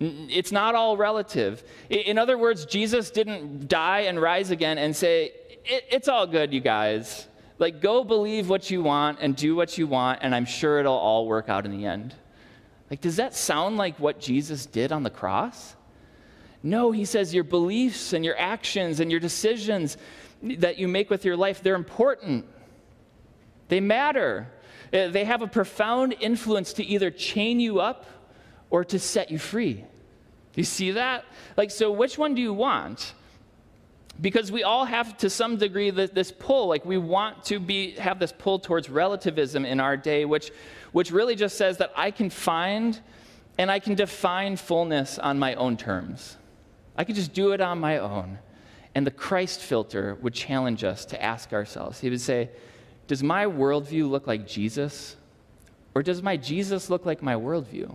It's not all relative. In other words, Jesus didn't die and rise again and say, It's all good, you guys. Like, go believe what you want and do what you want, and I'm sure it'll all work out in the end. Like, does that sound like what Jesus did on the cross? No, he says your beliefs and your actions and your decisions that you make with your life, they're important. They matter. Uh, they have a profound influence to either chain you up or to set you free. You see that? Like, so which one do you want? Because we all have, to some degree, this pull. Like, we want to be, have this pull towards relativism in our day, which, which really just says that I can find and I can define fullness on my own terms. I can just do it on my own. And the Christ filter would challenge us to ask ourselves. He would say, Does my worldview look like Jesus? Or does my Jesus look like my worldview?